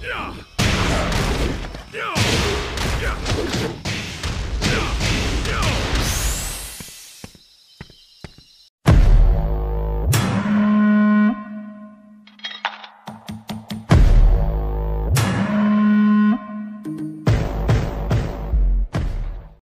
Yeah.